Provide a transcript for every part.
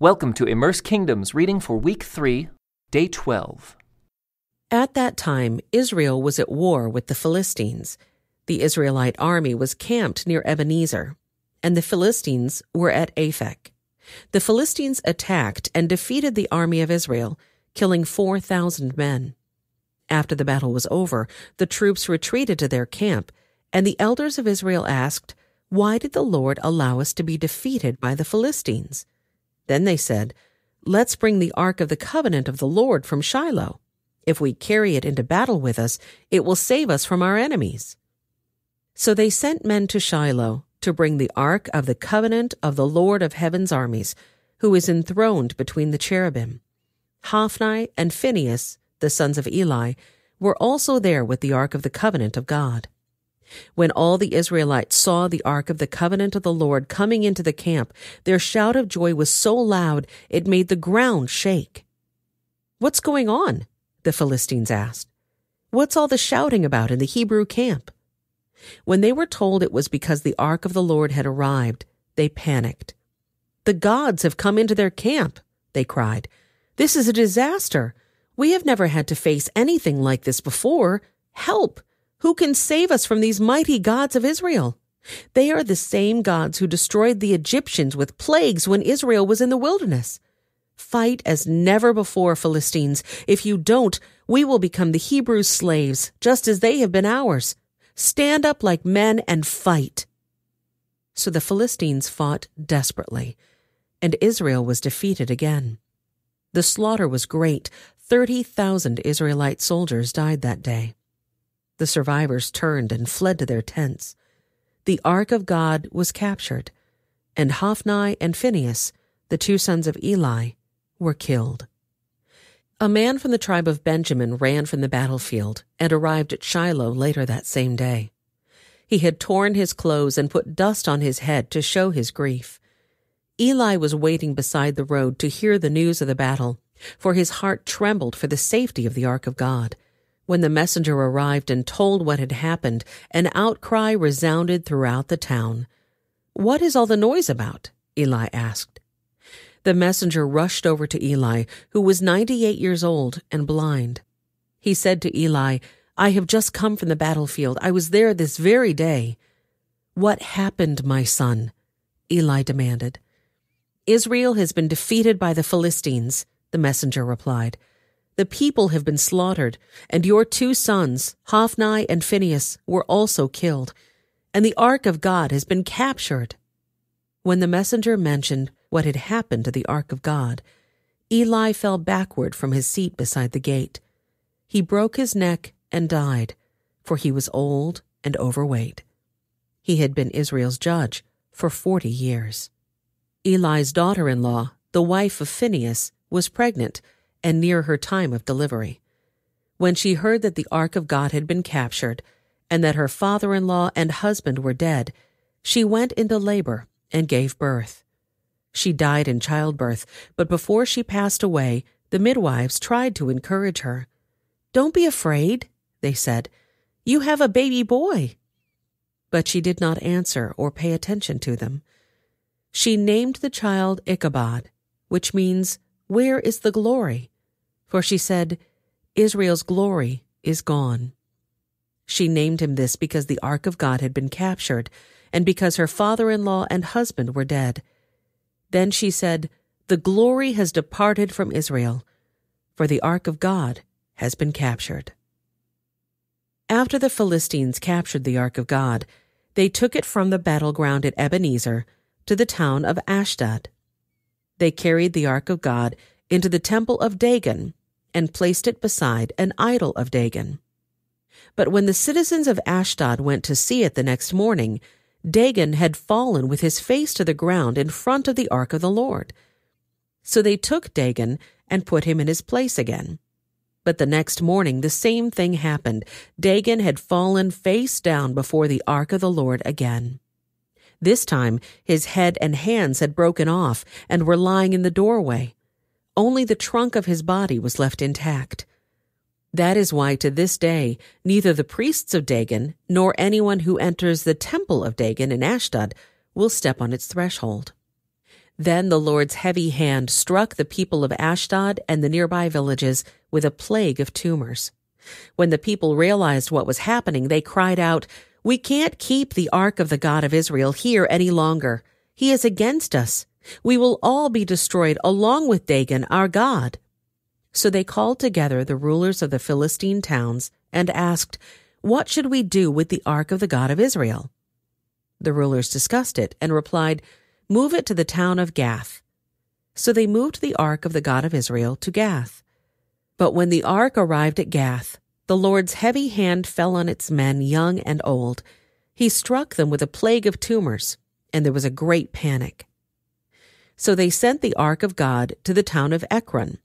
Welcome to Immerse Kingdoms reading for week 3, day 12. At that time, Israel was at war with the Philistines. The Israelite army was camped near Ebenezer, and the Philistines were at Aphek. The Philistines attacked and defeated the army of Israel, killing 4,000 men. After the battle was over, the troops retreated to their camp, and the elders of Israel asked, Why did the Lord allow us to be defeated by the Philistines? Then they said, Let's bring the ark of the covenant of the Lord from Shiloh. If we carry it into battle with us, it will save us from our enemies. So they sent men to Shiloh to bring the ark of the covenant of the Lord of heaven's armies, who is enthroned between the cherubim. Hophni and Phinehas, the sons of Eli, were also there with the ark of the covenant of God. When all the Israelites saw the ark of the covenant of the Lord coming into the camp, their shout of joy was so loud it made the ground shake. What's going on? the Philistines asked. What's all the shouting about in the Hebrew camp? When they were told it was because the ark of the Lord had arrived, they panicked. The gods have come into their camp, they cried. This is a disaster. We have never had to face anything like this before. Help! Who can save us from these mighty gods of Israel? They are the same gods who destroyed the Egyptians with plagues when Israel was in the wilderness. Fight as never before, Philistines. If you don't, we will become the Hebrews' slaves, just as they have been ours. Stand up like men and fight. So the Philistines fought desperately, and Israel was defeated again. The slaughter was great. Thirty thousand Israelite soldiers died that day. The survivors turned and fled to their tents. The ark of God was captured, and Hophni and Phinehas, the two sons of Eli, were killed. A man from the tribe of Benjamin ran from the battlefield and arrived at Shiloh later that same day. He had torn his clothes and put dust on his head to show his grief. Eli was waiting beside the road to hear the news of the battle, for his heart trembled for the safety of the ark of God. When the messenger arrived and told what had happened, an outcry resounded throughout the town. What is all the noise about? Eli asked. The messenger rushed over to Eli, who was 98 years old and blind. He said to Eli, I have just come from the battlefield. I was there this very day. What happened, my son? Eli demanded. Israel has been defeated by the Philistines, the messenger replied. The people have been slaughtered, and your two sons, Hophni and Phinehas, were also killed, and the ark of God has been captured. When the messenger mentioned what had happened to the ark of God, Eli fell backward from his seat beside the gate. He broke his neck and died, for he was old and overweight. He had been Israel's judge for forty years. Eli's daughter in law, the wife of Phinehas, was pregnant and near her time of delivery. When she heard that the ark of God had been captured, and that her father in law and husband were dead, she went into labor and gave birth. She died in childbirth, but before she passed away, the midwives tried to encourage her. Don't be afraid, they said. You have a baby boy. But she did not answer or pay attention to them. She named the child Ichabod, which means where is the glory? For she said, Israel's glory is gone. She named him this because the ark of God had been captured, and because her father in law and husband were dead. Then she said, The glory has departed from Israel, for the ark of God has been captured. After the Philistines captured the ark of God, they took it from the battleground at Ebenezer to the town of Ashdod they carried the ark of God into the temple of Dagon and placed it beside an idol of Dagon. But when the citizens of Ashdod went to see it the next morning, Dagon had fallen with his face to the ground in front of the ark of the Lord. So they took Dagon and put him in his place again. But the next morning the same thing happened. Dagon had fallen face down before the ark of the Lord again. This time, his head and hands had broken off and were lying in the doorway. Only the trunk of his body was left intact. That is why to this day, neither the priests of Dagon nor anyone who enters the temple of Dagon in Ashdod will step on its threshold. Then the Lord's heavy hand struck the people of Ashdod and the nearby villages with a plague of tumors. When the people realized what was happening, they cried out, We can't keep the ark of the God of Israel here any longer. He is against us. We will all be destroyed along with Dagon, our God. So they called together the rulers of the Philistine towns and asked, What should we do with the ark of the God of Israel? The rulers discussed it and replied, Move it to the town of Gath. So they moved the ark of the God of Israel to Gath. But when the ark arrived at Gath, the Lord's heavy hand fell on its men, young and old. He struck them with a plague of tumors, and there was a great panic. So they sent the ark of God to the town of Ekron.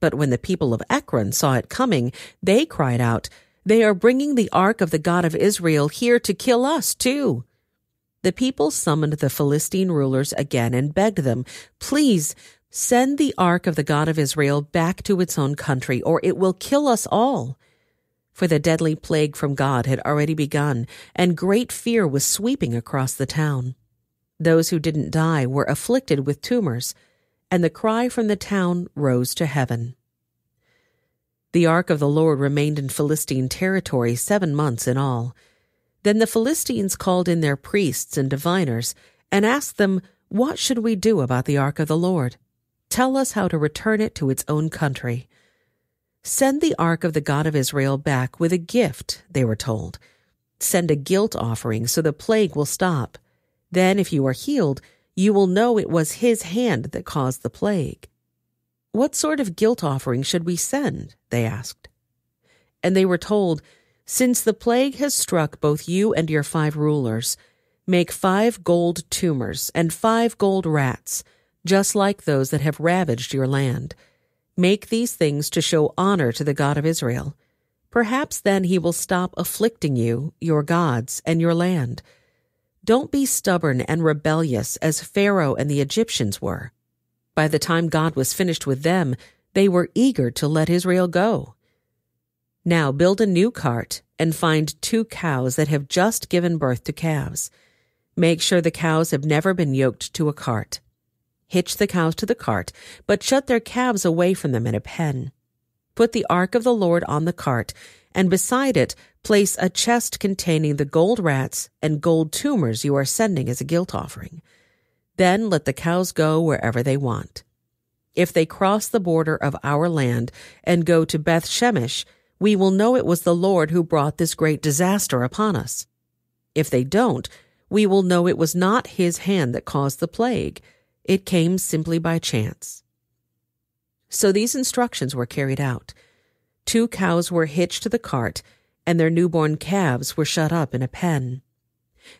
But when the people of Ekron saw it coming, they cried out, They are bringing the ark of the God of Israel here to kill us too. The people summoned the Philistine rulers again and begged them, Please, send the ark of the God of Israel back to its own country, or it will kill us all. For the deadly plague from God had already begun, and great fear was sweeping across the town. Those who didn't die were afflicted with tumors, and the cry from the town rose to heaven. The ark of the Lord remained in Philistine territory seven months in all. Then the Philistines called in their priests and diviners and asked them, What should we do about the ark of the Lord? Tell us how to return it to its own country. Send the ark of the God of Israel back with a gift, they were told. Send a guilt offering so the plague will stop. Then, if you are healed, you will know it was his hand that caused the plague. What sort of guilt offering should we send? They asked. And they were told, Since the plague has struck both you and your five rulers, make five gold tumors and five gold rats, just like those that have ravaged your land. Make these things to show honor to the God of Israel. Perhaps then he will stop afflicting you, your gods, and your land don't be stubborn and rebellious as Pharaoh and the Egyptians were. By the time God was finished with them, they were eager to let Israel go. Now build a new cart and find two cows that have just given birth to calves. Make sure the cows have never been yoked to a cart. Hitch the cows to the cart, but shut their calves away from them in a pen. Put the ark of the Lord on the cart, and beside it place a chest containing the gold rats and gold tumors you are sending as a guilt offering. Then let the cows go wherever they want. If they cross the border of our land and go to Beth Shemesh, we will know it was the Lord who brought this great disaster upon us. If they don't, we will know it was not his hand that caused the plague. It came simply by chance. So these instructions were carried out. Two cows were hitched to the cart and their newborn calves were shut up in a pen.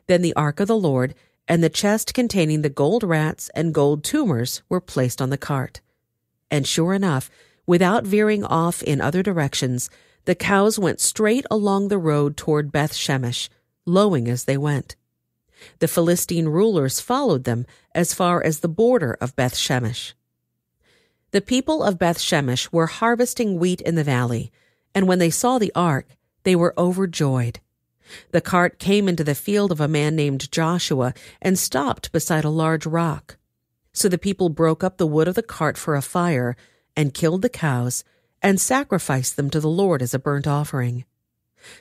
Then the ark of the Lord and the chest containing the gold rats and gold tumors were placed on the cart. And sure enough, without veering off in other directions, the cows went straight along the road toward Beth Shemesh, lowing as they went. The Philistine rulers followed them as far as the border of Beth Shemesh. The people of Beth Shemesh were harvesting wheat in the valley, and when they saw the ark, they were overjoyed. The cart came into the field of a man named Joshua and stopped beside a large rock. So the people broke up the wood of the cart for a fire and killed the cows and sacrificed them to the Lord as a burnt offering.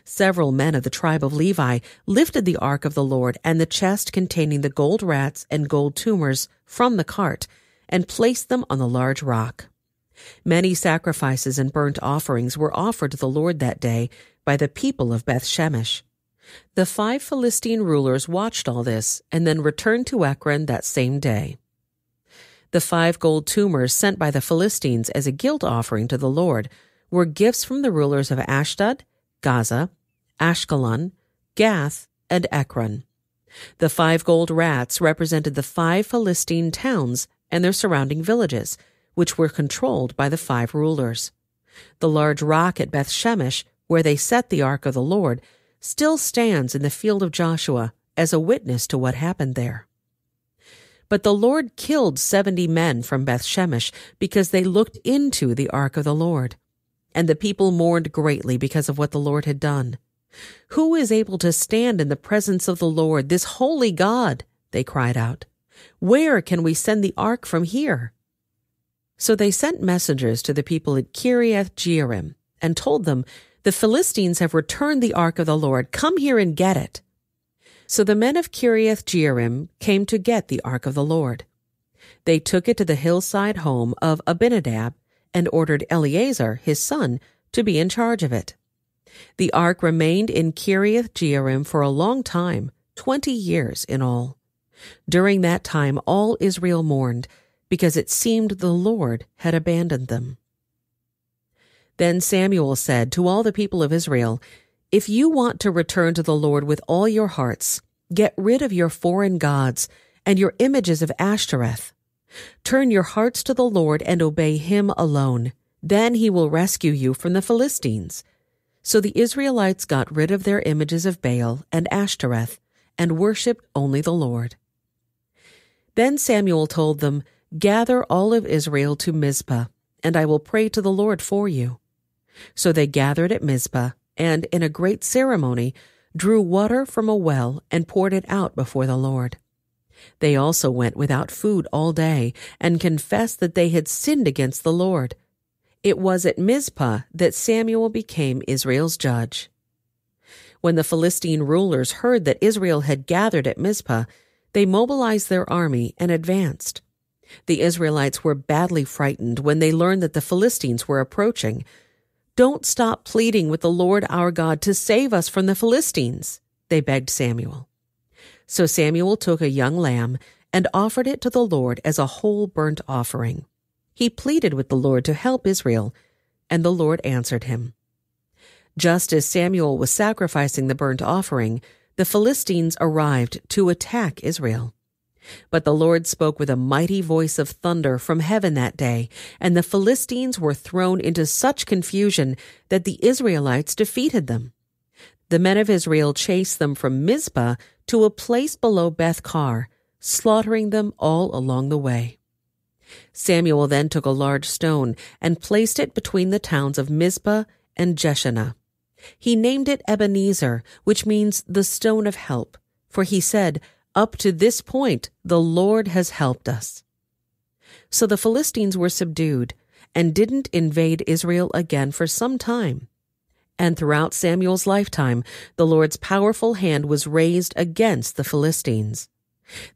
Several men of the tribe of Levi lifted the ark of the Lord and the chest containing the gold rats and gold tumors from the cart and placed them on the large rock. Many sacrifices and burnt offerings were offered to the Lord that day by the people of Beth Shemesh. The five Philistine rulers watched all this and then returned to Ekron that same day. The five gold tumors sent by the Philistines as a guilt offering to the Lord were gifts from the rulers of Ashdod, Gaza, Ashkelon, Gath, and Ekron. The five gold rats represented the five Philistine towns and their surrounding villages, which were controlled by the five rulers. The large rock at Beth Shemesh where they set the ark of the Lord, still stands in the field of Joshua as a witness to what happened there. But the Lord killed seventy men from Beth Shemesh because they looked into the ark of the Lord. And the people mourned greatly because of what the Lord had done. Who is able to stand in the presence of the Lord, this holy God? They cried out. Where can we send the ark from here? So they sent messengers to the people at Kiriath Jearim and told them, The Philistines have returned the ark of the Lord. Come here and get it. So the men of Kiriath Jearim came to get the ark of the Lord. They took it to the hillside home of Abinadab and ordered Eleazar, his son, to be in charge of it. The ark remained in Kiriath Jearim for a long time, twenty years in all. During that time all Israel mourned, because it seemed the Lord had abandoned them. Then Samuel said to all the people of Israel, If you want to return to the Lord with all your hearts, get rid of your foreign gods and your images of Ashtoreth. Turn your hearts to the Lord and obey him alone. Then he will rescue you from the Philistines. So the Israelites got rid of their images of Baal and Ashtoreth and worshipped only the Lord. Then Samuel told them, Gather all of Israel to Mizpah, and I will pray to the Lord for you. So they gathered at Mizpah, and in a great ceremony drew water from a well and poured it out before the Lord. They also went without food all day and confessed that they had sinned against the Lord. It was at Mizpah that Samuel became Israel's judge. When the Philistine rulers heard that Israel had gathered at Mizpah, they mobilized their army and advanced. The Israelites were badly frightened when they learned that the Philistines were approaching. Don't stop pleading with the Lord our God to save us from the Philistines, they begged Samuel. So Samuel took a young lamb and offered it to the Lord as a whole burnt offering. He pleaded with the Lord to help Israel, and the Lord answered him. Just as Samuel was sacrificing the burnt offering, the Philistines arrived to attack Israel. But the Lord spoke with a mighty voice of thunder from heaven that day, and the Philistines were thrown into such confusion that the Israelites defeated them. The men of Israel chased them from Mizpah to a place below Beth Car, slaughtering them all along the way. Samuel then took a large stone and placed it between the towns of Mizpah and Jeshanah. He named it Ebenezer, which means the stone of help, for he said, Up to this point the Lord has helped us. So the Philistines were subdued and didn't invade Israel again for some time. And throughout Samuel's lifetime, the Lord's powerful hand was raised against the Philistines.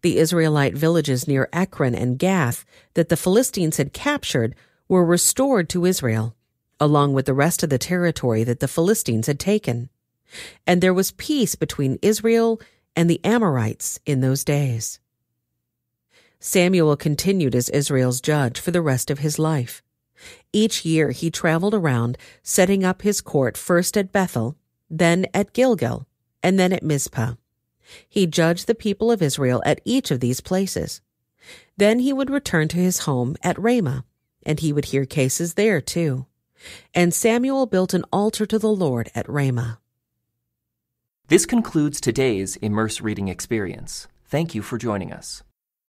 The Israelite villages near Ekron and Gath that the Philistines had captured were restored to Israel, along with the rest of the territory that the Philistines had taken. And there was peace between Israel and the Amorites in those days. Samuel continued as Israel's judge for the rest of his life. Each year he traveled around, setting up his court first at Bethel, then at Gilgal, and then at Mizpah. He judged the people of Israel at each of these places. Then he would return to his home at Ramah, and he would hear cases there too. And Samuel built an altar to the Lord at Ramah. This concludes today's Immerse Reading Experience. Thank you for joining us.